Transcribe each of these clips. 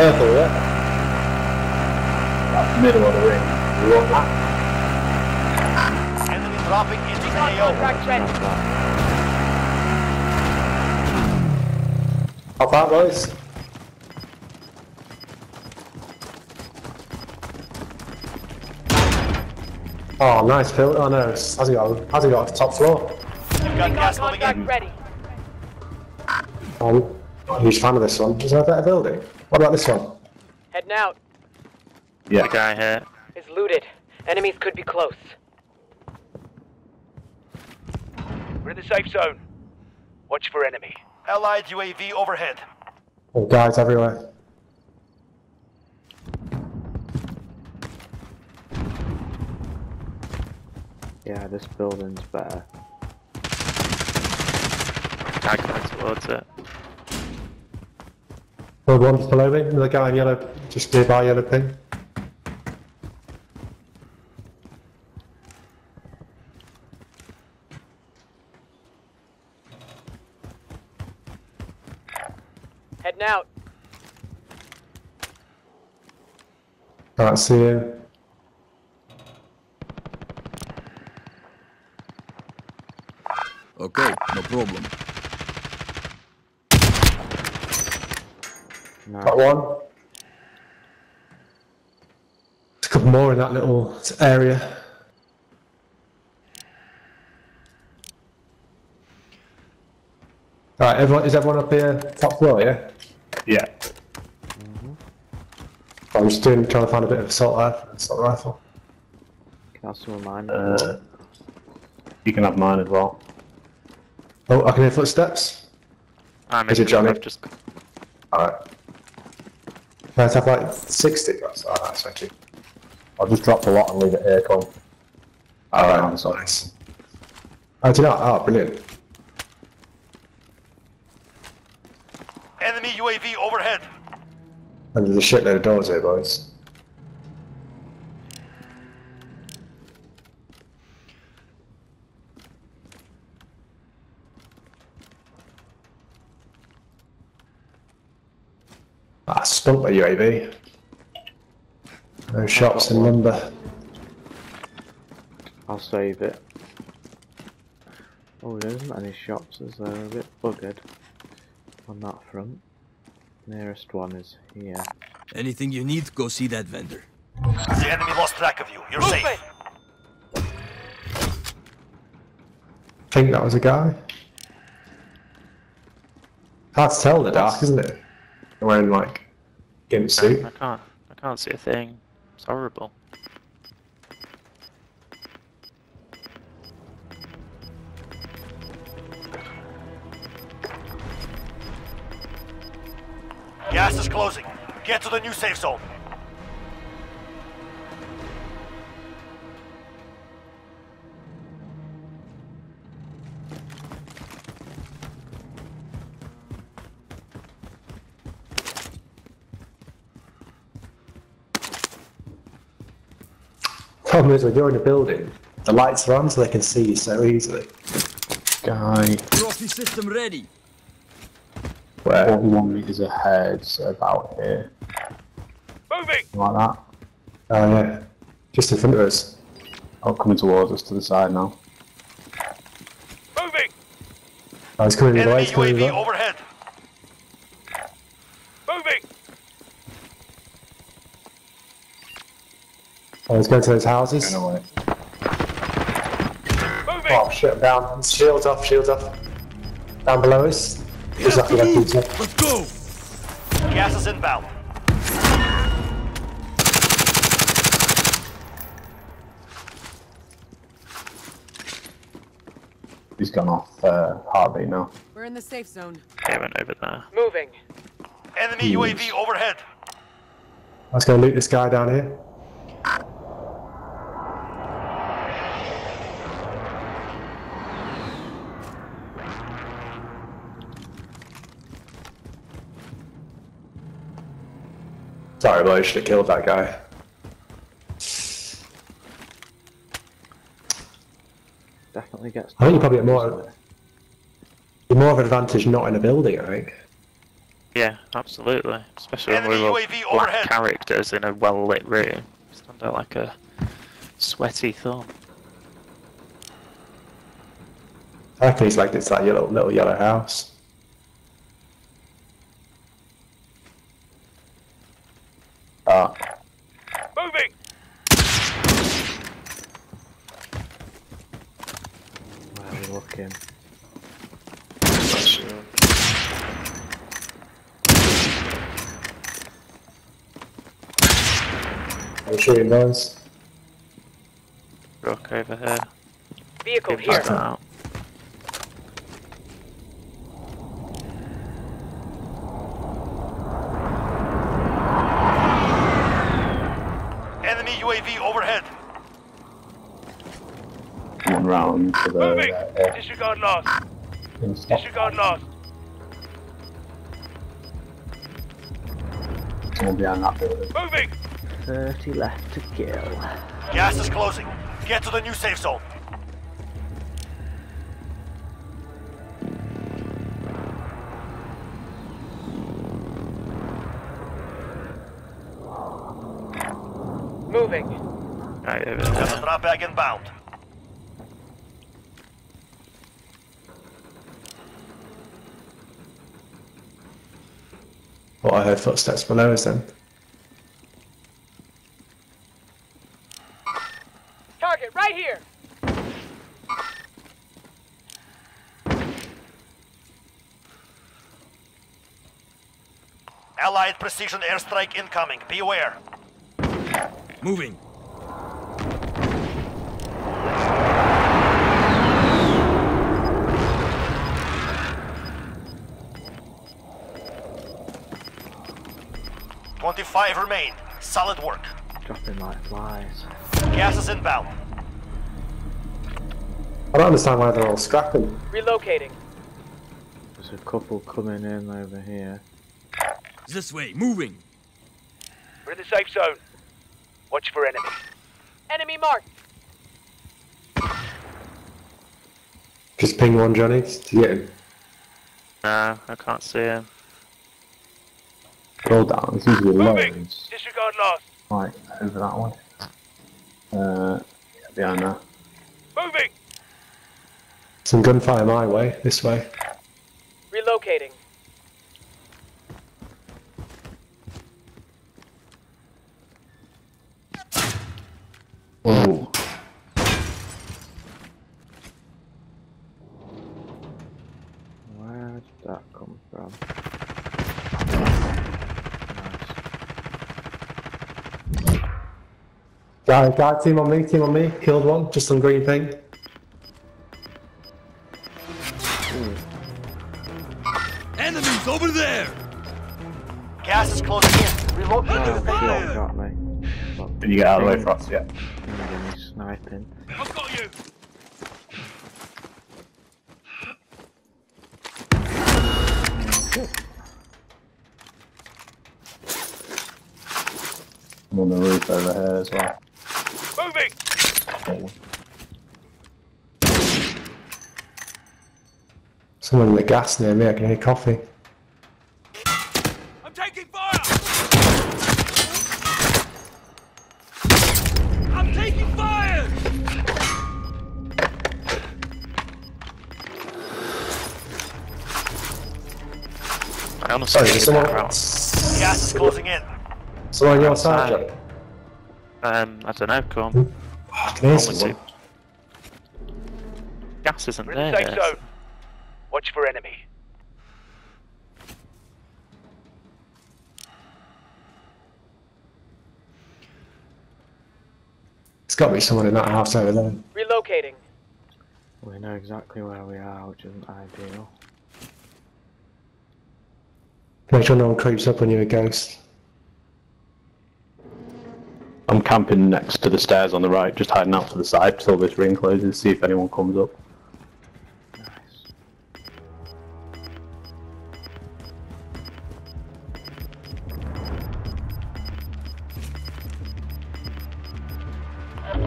Careful, yeah? That's the middle of the ring. You want that? Enemy dropping into the Recon AO. How far, boys? Oh, nice, Phil. Oh no, has he got, has he got top floor? You've got Recon gas moving contract in. ready. I'm a huge fan of this one. Is there a better building? What about this one? Heading out. Yeah. The guy here. Is looted. Enemies could be close. We're in the safe zone. Watch for enemy. Allied UAV overhead. Oh, guys everywhere. Yeah, this building's better. Guy coming towards it. Oh, one below me, another guy in yellow, just nearby yellow pin. Heading out. Can't see him. Okay, no problem. No, Got one. There's a couple more in that little area. All right, everyone, is everyone up here, top floor, yeah? Yeah. I'm just doing, trying to find a bit of assault rifle. Assault rifle. can I have some of mine? Uh, you can have mine as well. Oh, I can hear footsteps. I'm Is it Johnny? Just Alright. Can I have like 60? That's alright, thank you. I'll just drop the lot and leave it here, Colin. Alright, that's nice. Oh, do you know? Oh, brilliant. Enemy UAV overhead. And there's a shitload of doors here, boys. Ah, by UAV. No shops in lumber. I'll save it. Oh, there isn't any shops, is there? A bit buggered on that front. Nearest one is here. Anything you need, go see that vendor. The enemy lost track of you. You're Movement. safe. I think that was a guy. Hard to tell in the dark, isn't it? They're wearing like gimp suit. I can't I can't see a thing. It's horrible. Gas is closing. Get to the new safe zone. Problem is, when you're in a building, the lights are on so they can see you so easily. Guy. Trophy system ready. Where? 41 metres ahead, so about here. Moving. Like that. Oh yeah. Just in front of us. Oh, coming towards us to the side now. Moving. Oh, he's coming the way, Enemy he's coming the UAV way. overhead. Moving. Oh, he's going to those houses. Moving. Oh shit, I'm down. Shields off, shields off. Down below us. Just after that pizza. Let's go. Gas is inbound. He's gone off uh, heartbeat now. We're in the safe zone. They went over there. Moving. Enemy UAV overhead. Let's go loot this guy down here. Sorry, but I should have killed that guy. Definitely gets. I think you probably get more. You're more of an advantage not in a building, I think. Yeah, absolutely. Especially when Enemy we're all UAV black overhead. characters in a well lit room. Stand out like a sweaty thumb. I think he's like it's like yellow little yellow house. Ah, Moving! Where are we looking? I'm sure he knows. Rock over here. Vehicle Keep here. out. Enemy UAV overhead. One round to the Moving! uh, air. Disregard lost. Disregard lost. Someone behind that building. Moving! 30 left to kill. Gas is closing. Get to the new safe zone. Moving. Right over There's a drop bag inbound. What I heard footsteps below us then. Target right here. Allied precision airstrike incoming. Be aware. Moving. Twenty-five remain. Solid work. Dropping like flies. Gas is inbound. I don't understand why they're all scrapping. Relocating. There's a couple coming in over here. This way. Moving. We're in the safe zone. Watch for enemy. Enemy marked. Just ping one, Johnny. Did you get him? No, I can't see him. Roll down. It's usually Moving! loads. Disregard last. Right, over that way. Uh, behind that. Moving! Some gunfire my way, this way. Relocating. Whoa. Where did that come from? Nice. Guy, guy, team on me, team on me. Killed one, just on green thing. Enemies over there. Gas is closing in. Reload. Oh, shot got me. Fuck, Did you get out of the way, Frost? Yeah. Me sniping. I've got you. I'm on the roof over here as well. Moving! Someone in the gas near me, I can hear coffee. I honestly Sorry, need is that someone. Gas is closing in. someone on your side, Outside. Johnny? Um, I don't know, come. Oh, I can hear someone. Gas isn't We're there. safe zone. Watch for enemy. It's got to be someone in that house over there. Relocating. We know exactly where we are, which isn't ideal. Make sure no one creeps up on you, a ghost. I'm camping next to the stairs on the right, just hiding out to the side till this ring closes, see if anyone comes up. Nice.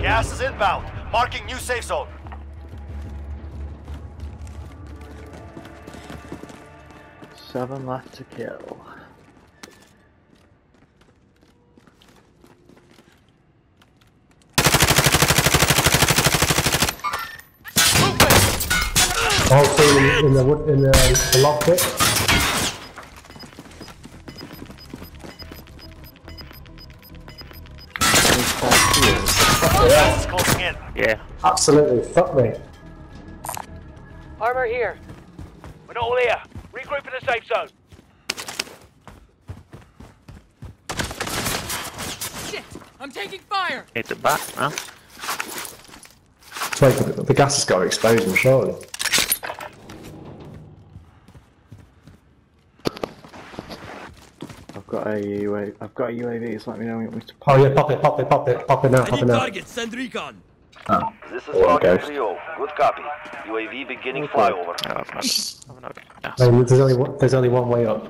Gas is inbound. Marking new safe zone. Seven left to kill. All three in the wood in the, the lock pit. Gas is closing in. Yeah. Absolutely, fuck me. Armor here. We're not all here. Regroup in the safe zone. Shit! I'm taking fire! Need it back now. It's like the, the gas has got to expose them, surely. I've got a UAV. I've got a UAV. Just let me know when you want me to. Oh yeah, pop it, pop it, pop it, pop it now, pop it now. target, send recon. Ah. This is Or Falcon 3-0. Good copy. UAV beginning Okay. flyover. Oh, I've not, I've not gas. I mean, there's only one, there's only one way up.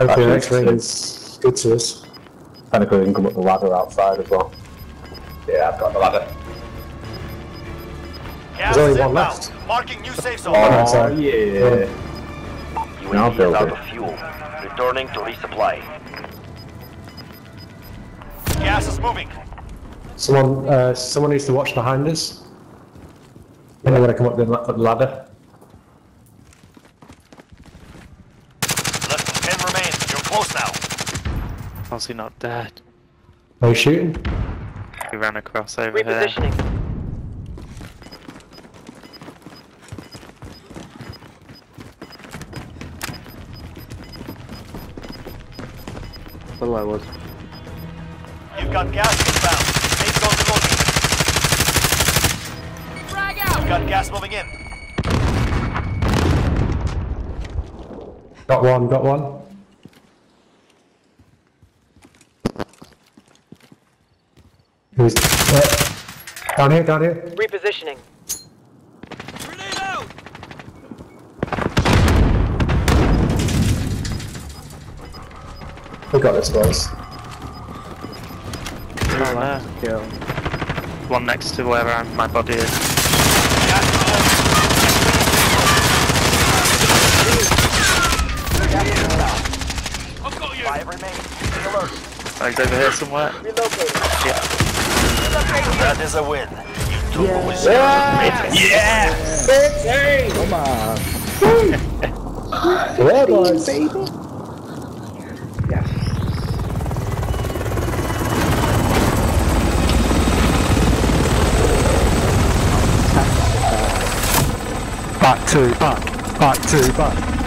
Hopefully the next ring is good to us. Technically, we can come up the ladder outside as well. Yeah, I've got the ladder. Gas only one inbound. left. Marking new safe zone. Oh, so- yeah. Now UAV build is out it. of fuel. Returning to resupply. Gas is moving. Someone, uh, someone needs to watch behind us. And they're gonna come up the, la- the ladder. Less than 10 remain. You're close now. How's he not dead? Are you shooting? He ran across over here. Repositioning. Below was. You've got gas inbound. Safe zone relocating. Frag out! You've got gas moving in. Got one, got one. Who's uh, down here? Down here. Repositioning. Grenade out! We got this, boys. Oh, there. One next to where I'm, my body is. Gas is I've got you! Five remain. Stay alert. Oh, he's over here somewhere. Yeah. That is a win. You took what was Yeah, boys. Yes. Back two, back, back two, back.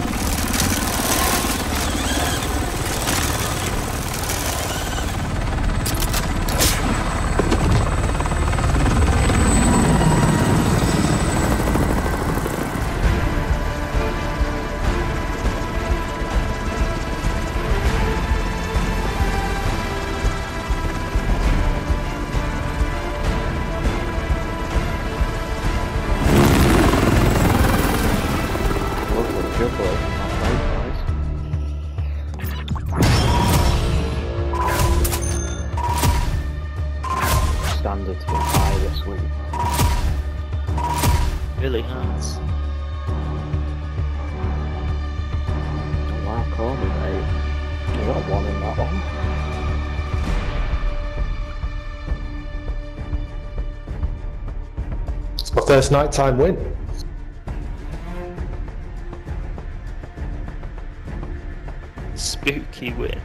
Nice. Standards been high this week. Really has. Oh wow, call me, mate. You got one in that one. It's my first nighttime win. Spooky win.